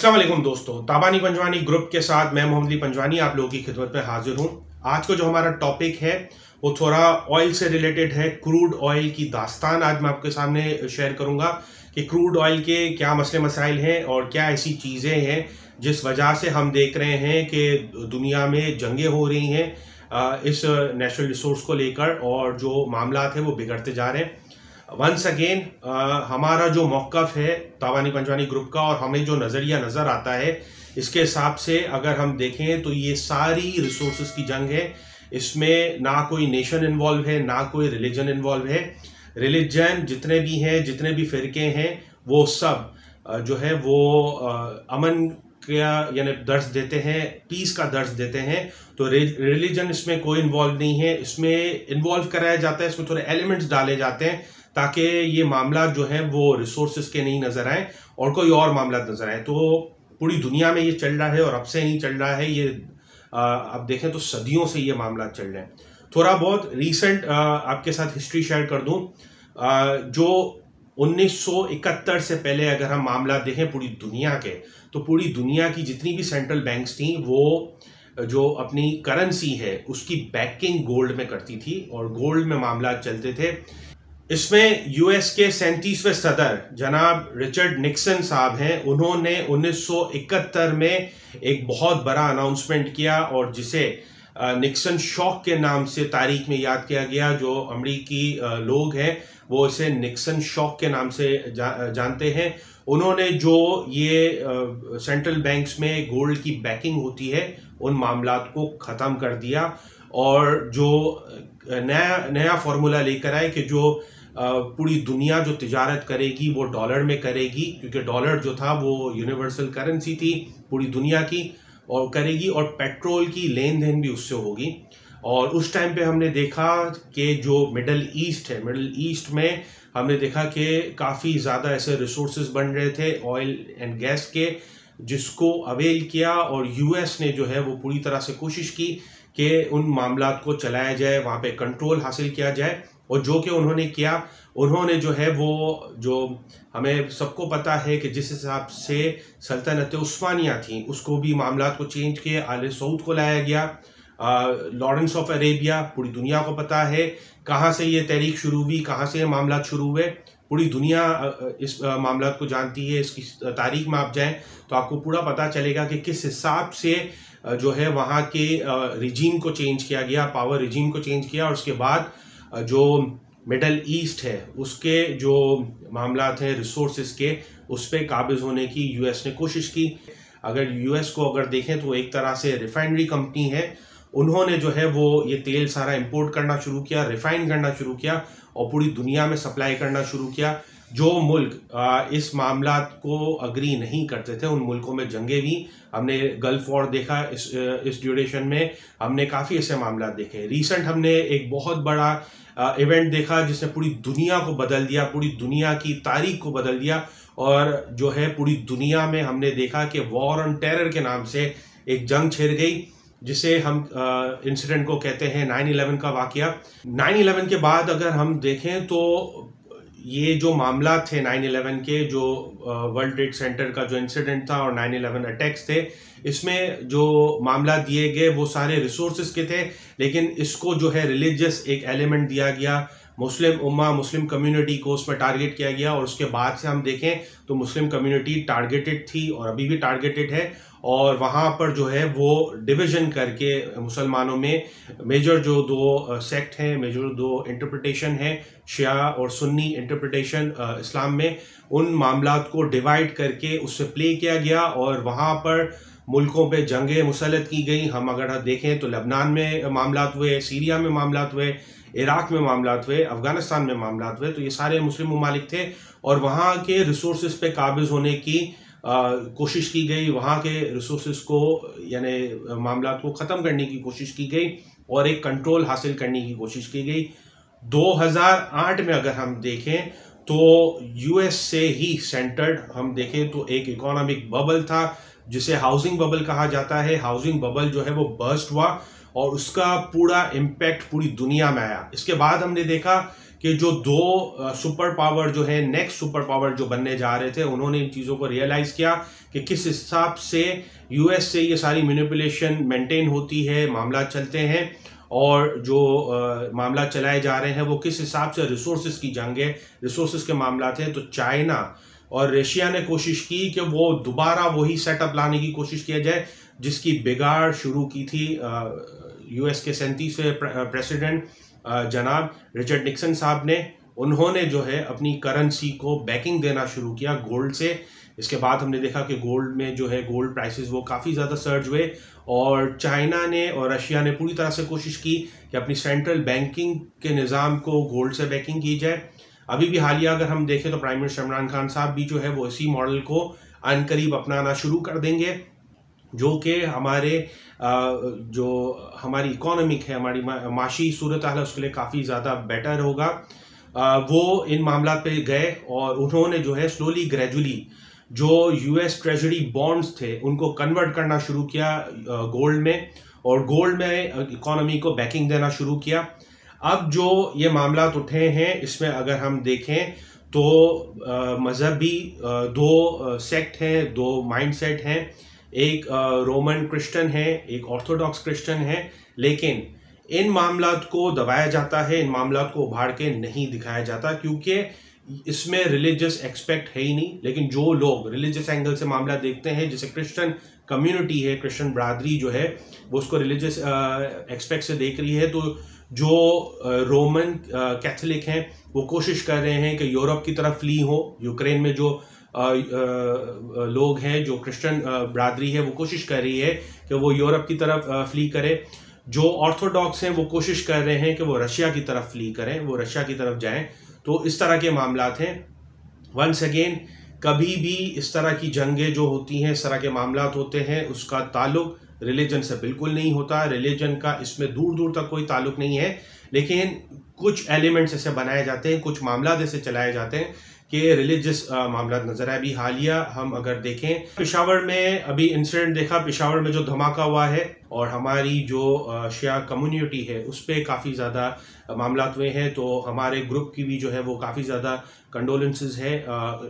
वालेकुम दोस्तों, ताबानी पंजवानी ग्रुप के साथ मैं मोहम्मद अली पंजवानी आप लोगों की खिदमत में हाजिर हूँ। आज का जो हमारा टॉपिक है, वो थोड़ा ऑयल से रिलेटेड है क्रूड ऑयल की दास्तान आज मैं आपके सामने शेयर करूँगा कि क्रूड ऑयल के क्या मसले मसाइल हैं और क्या ऐसी चीज़ें हैं जिस वजह से हम देख रहे हैं कि दुनिया में जंगें हो रही हैं इस नेचुरल रिसोर्स को लेकर और जो मामला हैं वो बिगड़ते जा रहे हैं। वंस अगेन हमारा जो मौकफ है तावानी पंजवानी ग्रुप का और हमें जो नज़रिया नज़र आता है, इसके हिसाब से अगर हम देखें तो ये सारी रिसोर्स की जंग है। इसमें ना कोई नेशन इन्वॉल्व है, ना कोई रिलीजन इन्वॉल्व है। रिलीजन जितने भी हैं, जितने भी फ़िरके हैं, वो सब जो है वो अमन का, यानी दर्ज देते हैं पीस का दर्ज देते हैं। तो रिलीजन इसमें कोई इन्वॉल्व नहीं है। इसमें इन्वॉल्व कराया जाता है, इसमें थोड़े एलिमेंट्स डाले जाते हैं। ताकि ये मामला जो है वो रिसोर्स के नहीं नज़र आए और कोई और मामला नज़र आए। तो पूरी दुनिया में ये चल रहा है और अब से नहीं चल रहा है ये अब देखें तो सदियों से ये मामला चल रहे हैं। थोड़ा बहुत रिसेंट आपके साथ हिस्ट्री शेयर कर दूँ। जो 1971 से पहले अगर हम मामला देखें पूरी दुनिया के तो पूरी दुनिया की जितनी भी सेंट्रल बैंक्स थी, वो, जो अपनी करेंसी है, उसकी बैकिंग गोल्ड में करती थी और गोल्ड में मामला चलते थे। इसमें यूएस के सैंतीसवें सदर जनाब रिचर्ड निक्सन साहब हैं। उन्होंने 1971 में एक बहुत बड़ा अनाउंसमेंट किया और जिसे निक्सन शॉक के नाम से तारीख में याद किया गया जो अमरीकी लोग हैं वो इसे निक्सन शॉक के नाम से जा, जानते हैं। उन्होंने जो ये सेंट्रल बैंक्स में गोल्ड की बैकिंग होती है उन मामला को ख़त्म कर दिया और जो नया नया फॉर्मूला लेकर आए कि जो पूरी दुनिया जो तिजारत करेगी, वो डॉलर में करेगी, क्योंकि डॉलर जो था वो यूनिवर्सल करेंसी थी पूरी दुनिया की, और करेगी और पेट्रोल की लेन देन भी उससे होगी। और उस टाइम पे हमने देखा कि जो मिडल ईस्ट है मिडल ईस्ट में हमने देखा कि काफ़ी ज़्यादा ऐसे रिसोर्स बन रहे थे ऑयल एंड गैस के, जिसको अवेल किया और यूएस ने जो है वो पूरी तरह से कोशिश की कि उन मामला को चलाया जाए, वहाँ पे कंट्रोल हासिल किया जाए। और जो कि उन्होंने किया, उन्होंने जो है वो, जो हमें सबको पता है कि जिस हिसाब से सल्तनत उस्मानिया थी, उसको भी मामला को चेंज किए आल सऊद को लाया गया लॉरेंस ऑफ़ अरेबिया, पूरी दुनिया को पता है, कहाँ से ये तहरीक शुरू हुई, कहाँ से ये मामला शुरू हुए, पूरी दुनिया इस मामला को जानती है, इसकी तारीख में आप जाएँ तो आपको पूरा पता चलेगा कि किस हिसाब से जो है वहाँ के रिजीम को चेंज किया गया पावर रिजीम को चेंज किया, और उसके बाद जो मिडल ईस्ट है, उसके जो मामला हैं रिसोर्स के, उस पर काबिज होने की यूएस ने कोशिश की। अगर यूएस को अगर देखें तो एक तरह से रिफाइनरी कंपनी है। उन्होंने जो है वो ये तेल सारा इंपोर्ट करना शुरू किया रिफाइन करना शुरू किया और पूरी दुनिया में सप्लाई करना शुरू किया। जो मुल्क इस मामला को अग्री नहीं करते थे, उन मुल्कों में जंगे भी। हमने गल्फ वॉर देखा, इस इस ड्यूरेशन में हमने काफ़ी ऐसे मामला देखे। रिसेंट हमने एक बहुत बड़ा इवेंट देखा, जिसने पूरी दुनिया को बदल दिया, पूरी दुनिया की तारीख को बदल दिया, और जो है पूरी दुनिया में हमने देखा कि वॉर ऑन टेरर के नाम से एक जंग छिड़ गई, जिसे हम इंसिडेंट को कहते हैं नाइन इलेवन का वाक्य। नाइन इलेवन के बाद अगर हम देखें तो ये जो मामला थे 9/11 के, जो वर्ल्ड ट्रेड सेंटर का जो इंसिडेंट था और 9/11 अटैक्स थे, इसमें जो मामला दिए गए वो सारे रिसोर्सेज के थे, लेकिन इसको जो है रिलीजियस एक एलिमेंट दिया गया। मुस्लिम उम्मा, मुस्लिम कम्युनिटी को उसमें टारगेट किया गया और उसके बाद से हम देखें तो मुस्लिम कम्युनिटी टारगेटेड थी और अभी भी टारगेटेड है। और वहाँ पर जो है वो डिवीज़न करके मुसलमानों में मेजर जो दो सेक्ट हैं मेजर दो इंटरप्रटेशन है शिया और सुन्नी इंटरप्रटेशन इस्लाम में, उन मामला को डिवाइड करके उससे प्ले किया गया और वहाँ पर मुल्कों पे जंगें मुसलत की गई। हम अगर देखें तो लबनान में मामला हुए, सीरिया में मामला हुए, इराक में मामला हुए, अफ़गानिस्तान में मामला हुए तो ये सारे मुस्लिम ममालिक थे और वहाँ के रिसोर्स पे काबिज होने की कोशिश की गई, वहाँ के रिसोर्स को, यानी मामला को ख़त्म करने की कोशिश की गई और एक कंट्रोल हासिल करने की कोशिश की गई। 2008 में अगर हम देखें तो यूएस से ही सेंटर्ड हम देखें तो एक इकोनॉमिक बबल था, जिसे हाउसिंग बबल कहा जाता है। हाउसिंग बबल जो है वो बर्स्ट हुआ और उसका पूरा इम्पैक्ट पूरी दुनिया में आया। इसके बाद हमने देखा कि जो दो सुपर पावर जो है नेक्स्ट सुपर पावर जो बनने जा रहे थे उन्होंने इन चीज़ों को रियलाइज़ किया कि किस हिसाब से यूएस से ये सारी मैनिपुलेशन मेंटेन होती है मामला चलते हैं और जो आ, मामला चलाए जा रहे हैं वो किस हिसाब से रिसोर्सेज की जंग है रिसोर्सेज के मामला थे। तो चाइना और रशिया ने कोशिश की कि वो दोबारा वही सेटअप लाने की कोशिश किया जाए जिसकी बिगाड़ शुरू की थी यूएस के सैंतीसवें प्रेसिडेंट जनाब रिचर्ड निक्सन साहब ने, उन्होंने जो है अपनी करेंसी को बैकिंग देना शुरू किया गोल्ड से। इसके बाद हमने देखा कि गोल्ड में जो है गोल्ड प्राइसेस वो काफ़ी ज़्यादा सर्ज हुए और चाइना ने और रशिया ने पूरी तरह से कोशिश की कि अपनी सेंट्रल बैंकिंग के निज़ाम को गोल्ड से बैकिंग की जाए। अभी भी हालिया अगर हम देखें तो प्राइम मिनिस्टर इमरान खान साहब भी जो है वो इसी मॉडल को अनकरीब अपनाना शुरू कर देंगे। जो कि हमारे जो हमारी इकोनॉमिक है, हमारी माशी सूरत हाल उसके लिए काफ़ी ज़्यादा बेटर होगा। वो इन मामला पे गए और उन्होंने जो है स्लोली ग्रेजुअली जो यूएस ट्रेजरी बॉन्ड्स थे, उनको कन्वर्ट करना शुरू किया गोल्ड में और गोल्ड में इकोनॉमी को बैकिंग देना शुरू किया। अब जो ये मामला उठे हैं, इसमें अगर हम देखें तो मज़हबी दो सेक्ट हैं, दो माइंडसेट हैं। एक रोमन क्रिश्चियन है, एक ऑर्थोडॉक्स क्रिश्चियन है, लेकिन इन मामला को दबाया जाता है, इन मामला को उभार के नहीं दिखाया जाता क्योंकि इसमें रिलीजियस एक्सपेक्ट है ही नहीं। लेकिन जो लोग रिलीजियस एंगल से मामला देखते हैं, जैसे क्रिश्चियन कम्युनिटी है क्रिश्चियन ब्रादरी जो है, वो उसको रिलीजियस एक्सपेक्ट से देख रही है तो जो रोमन कैथोलिक हैं, वो कोशिश कर रहे हैं कि यूरोप की तरफ़ फ्ली हो, यूक्रेन में जो लोग हैं जो क्रिश्चियन ब्रादरी है, वो कोशिश कर रही है कि वो यूरोप की तरफ़ फ्ली करे। जो ऑर्थोडॉक्स हैं, वो कोशिश कर रहे हैं कि वो रशिया की तरफ़ फ्ली करें, वो रशिया की तरफ़ जाएँ। तो इस तरह के मामला हैं। वंस अगेन कभी भी इस तरह की जंगें जो होती हैं, इस तरह के मामला होते हैं, उसका ताल्लुक रिलीजन से बिल्कुल नहीं होता। रिलीजन का इसमें दूर दूर तक कोई ताल्लुक नहीं है। लेकिन कुछ एलिमेंट्स ऐसे बनाए जाते हैं, कुछ मामला ऐसे चलाए जाते हैं कि रिलीजियस मामला नज़र आए। अभी हालिया हम अगर देखें, पिशावर में अभी इंसिडेंट देखा, पिशावर में जो धमाका हुआ है और हमारी जो शिया कम्युनिटी है, उस पर काफ़ी ज़्यादा मामला हुए हैं। तो हमारे ग्रुप की भी जो है वो काफ़ी ज़्यादा कंडोलेंसेज है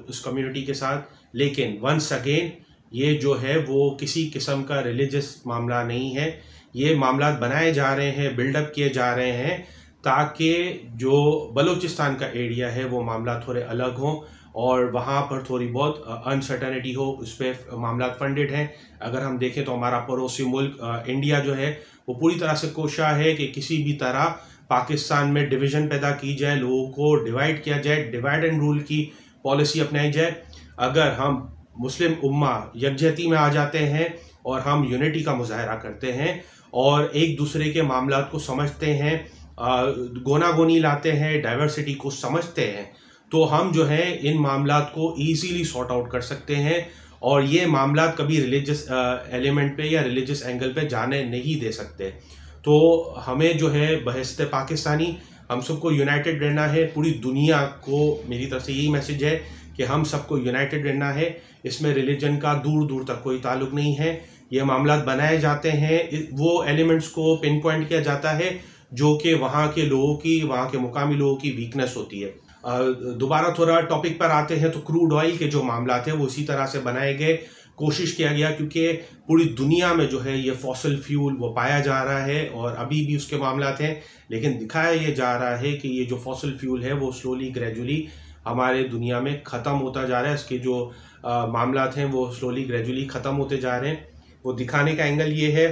उस कम्युनिटी के साथ। लेकिन वंस अगेन ये जो है वो किसी किस्म का रिलीजियस मामला नहीं है। ये मामला बनाए जा रहे हैं बिल्डअप किए जा रहे हैं। ताकि जो बलूचिस्तान का एरिया है, वो मामला थोड़े अलग हों और वहाँ पर थोड़ी बहुत अनसर्टनिटी हो, उस पर मामला फंडेड हैं। अगर हम देखें तो हमारा पड़ोसी मुल्क इंडिया जो है, वो पूरी तरह से कोशा है कि किसी भी तरह पाकिस्तान में डिवीज़न पैदा की जाए, लोगों को डिवाइड किया जाए डिवाइड एंड रूल की पॉलिसी अपनाई जाए। अगर हम मुस्लिम उम्मा यकजहती में आ जाते हैं और हम यूनिटी का मुजाहरा करते हैं और एक दूसरे के मामला को समझते हैं गोना गोनी लाते हैं डाइवर्सिटी को समझते हैं तो हम जो है, इन मामला को ईजीली सॉर्ट आउट कर सकते हैं और ये मामला कभी रिलीजियस एलिमेंट पे या रिलीजियस एंगल पे जाने नहीं दे सकते। तो हमें जो है बहसत पाकिस्तानी, हम सबको यूनाइटेड रहना है, पूरी दुनिया को मेरी तरफ़ से यही मैसेज है कि हम सबको यूनाइटेड रहना है, इसमें रिलीजन का दूर दूर तक कोई ताल्लुक नहीं है, ये मामला बनाए जाते हैं वो एलिमेंट्स को पिन पॉइंट किया जाता है जो कि वहाँ के लोगों की, वहाँ के मुकामी लोगों की वीकनेस होती है। दोबारा थोड़ा टॉपिक पर आते हैं तो क्रूड ऑयल के जो मामला थे वो इसी तरह से बनाए गए। कोशिश किया गया क्योंकि पूरी दुनिया में जो है ये फॉसल फ्यूल वो पाया जा रहा है और अभी भी उसके मामला थे। लेकिन दिखाया ये जा रहा है कि ये जो फॉसल फ्यूल है वो स्लोली ग्रेजुअली हमारे दुनिया में ख़त्म होता जा रहा है। इसके जो मामला हैं वो स्लोली ग्रेजुअली ख़त्म होते जा रहे हैं। वो दिखाने का एंगल ये है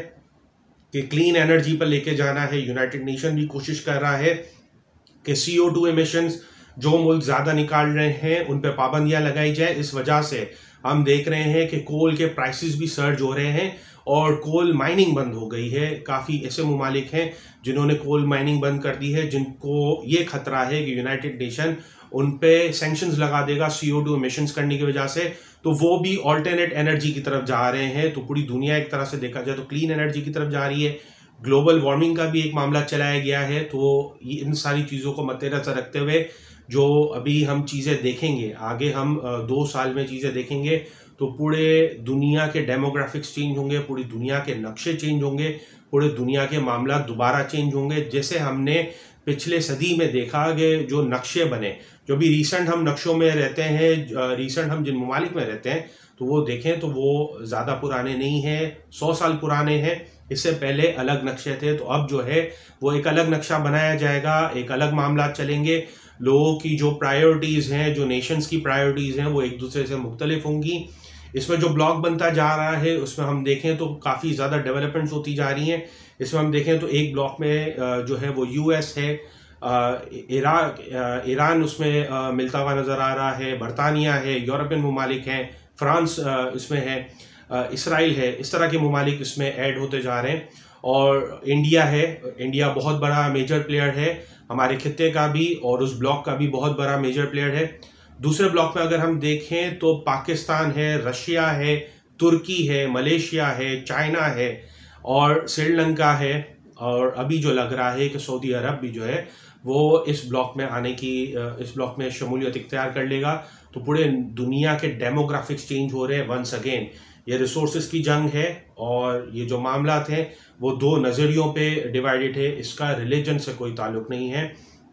कि क्लीन एनर्जी पर लेके जाना है यूनाइटेड नेशन भी कोशिश कर रहा है कि सी ओ टू एमिशंस जो मुल्क ज़्यादा निकाल रहे हैं, उन पर पाबंदियाँ लगाई जाए। इस वजह से हम देख रहे हैं कि कोल के प्राइसेस भी सर्ज हो रहे हैं और कोल माइनिंग बंद हो गई है। काफ़ी ऐसे ममालिक हैं जिन्होंने कोल माइनिंग बंद कर दी है, जिनको ये खतरा है कि यूनाइटेड नेशन उन पे सेंक्शंस लगा देगा सी ओ टू करने की वजह से तो वो भी ऑल्टरनेट एनर्जी की तरफ़ जा रहे हैं। तो पूरी दुनिया एक तरह से देखा जाए तो क्लीन एनर्जी की तरफ़ जा रही है। ग्लोबल वार्मिंग का भी एक मामला चलाया गया है। तो इन सारी चीज़ों को मद्देनजर रखते हुए जो अभी हम चीज़ें देखेंगे, आगे हम दो साल में चीज़ें देखेंगे तो पूरे दुनिया के डेमोग्राफिक्स चेंज होंगे, पूरी दुनिया के नक्शे चेंज होंगे, पूरे दुनिया के मामला दोबारा चेंज होंगे। जैसे हमने पिछले सदी में देखा कि जो नक्शे बने जो भी रिसेंट हम नक्शों में रहते हैं रिसेंट हम जिन ममालिक में रहते हैं तो वो देखें तो वो ज़्यादा पुराने नहीं हैं, सौ साल पुराने हैं। इससे पहले अलग नक्शे थे तो अब जो है, वो एक अलग नक्शा बनाया जाएगा, एक अलग मामला चलेंगे। लोगों की जो प्रायोरिटीज़ हैं, जो नेशंस की प्रायोरिटीज़ हैं, वो एक दूसरे से मुख्तलिफ़ होंगी। इसमें जो ब्लॉक बनता जा रहा है, उसमें हम देखें तो काफ़ी ज़्यादा डेवलपमेंट्स होती जा रही हैं। इसमें हम देखें तो एक ब्लॉक में जो है वो यूएस है इराक ईरान उसमें मिलता हुआ नज़र आ रहा है, बरतानिया है, यूरोपियन ममालिक हैं, फ्रांस इसमें है इसराइल है, इस तरह के ममालिक इसमें ऐड होते जा रहे हैं। और इंडिया है, इंडिया बहुत बड़ा मेजर प्लेयर है, हमारे खत्े का भी और उस ब्लॉक का भी बहुत बड़ा मेजर प्लेयर है। दूसरे ब्लॉक में अगर हम देखें तो पाकिस्तान है, रशिया है, तुर्की है, मलेशिया है, चाइना है और श्रीलंका है। और अभी जो लग रहा है कि सऊदी अरब भी जो है, वो इस ब्लॉक में आने की इस ब्लॉक में शमूलियत इख्तियार कर लेगा। तो पूरे दुनिया के डेमोग्राफिक्स चेंज हो रहे हैं वंस अगेन ये रिसोर्सेज की जंग है और ये जो मामला थे वो दो नज़रियों पे डिवाइडेड है। इसका रिलीजन से कोई ताल्लुक नहीं है।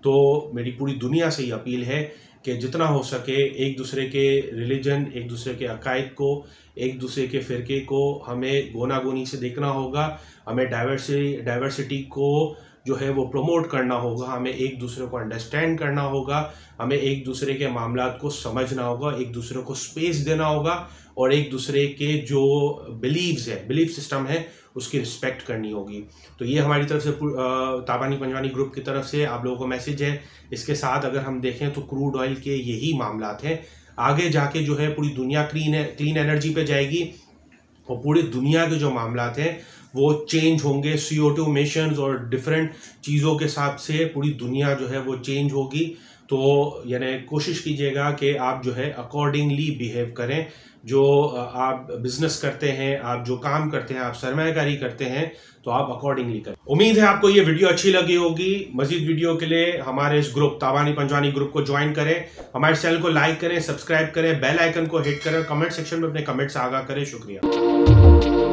तो मेरी पूरी दुनिया से ये अपील है कि जितना हो सके एक दूसरे के रिलीजन एक दूसरे के अकायद को, एक दूसरे के फ़िरके को हमें गोना गोनी से देखना होगा। हमें डाइवर्सिटी डाइवर्सिटी को जो है वो प्रमोट करना होगा। हमें एक दूसरे को अंडरस्टैंड करना होगा। हमें एक दूसरे के मामला को समझना होगा, एक दूसरे को स्पेस देना होगा। और एक दूसरे के जो बिलीव्स है बिलीफ सिस्टम है उसकी रिस्पेक्ट करनी होगी। तो ये हमारी तरफ़ से ताबानी पंजवानी ग्रुप की तरफ़ से आप लोगों को मैसेज है। इसके साथ अगर हम देखें तो क्रूड ऑयल के यही मामला हैं। आगे जाके जो है पूरी दुनिया क्लीन क्लीन एनर्जी पे जाएगी और पूरी दुनिया के जो मामला हैं, वो चेंज होंगे। सी ओ टू और डिफरेंट चीज़ों के हिसाब से पूरी दुनिया जो है वो चेंज होगी। तो यानी कोशिश कीजिएगा कि आप जो है अकॉर्डिंगली बिहेव करें। जो आप बिज़नेस करते हैं, आप जो काम करते हैं, आप सरमाकारी करते हैं तो आप अकॉर्डिंगली करें। उम्मीद है आपको ये वीडियो अच्छी लगी होगी। मजीद वीडियो के लिए हमारे इस ग्रुप तावानी पंजवानी ग्रुप को ज्वाइन करें। हमारे चैनल को लाइक करें सब्सक्राइब करें बेल आइकन को हिट करें कमेंट सेक्शन में अपने कमेंट्स आगा करें। शुक्रिया।